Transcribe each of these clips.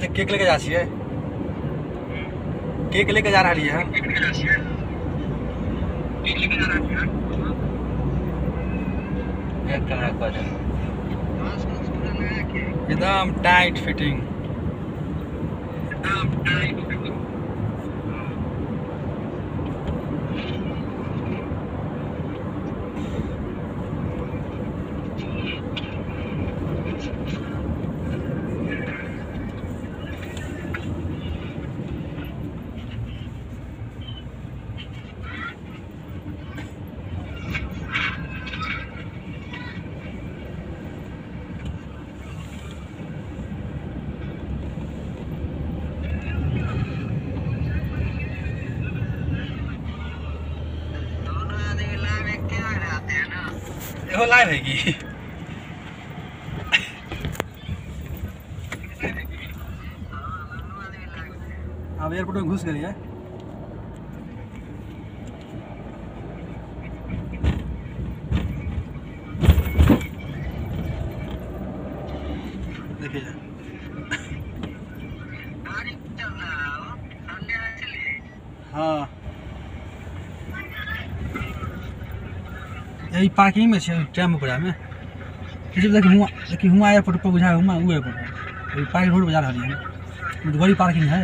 तो केक लेके जा छियै केक लेके जा रही है। एकदम टाइट फिटिंग एकदम लाइव है की अब एयरपोर्ट में घुस गई है देखिए हाँ। यही पार्किंग में छै टाइम ओकरा में जब देखी हुआ देखिए हुआ एयरपोर्ट पर बुझा हुआ वो एयरपोर्ट पर पार्किंग रोड बजा रही है बड़ी पार्किंग है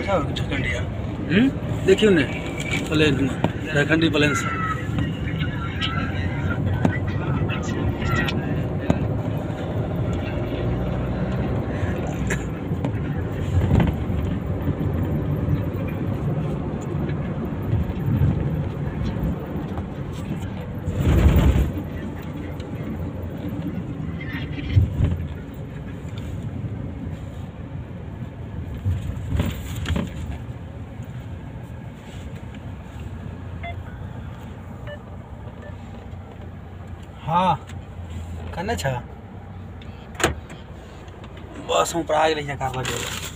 झारखंडिया हम्म? देखियो ने प्लेन में झारखंडी प्लेन से हाँ कने छा बस में आ कर कार लगे।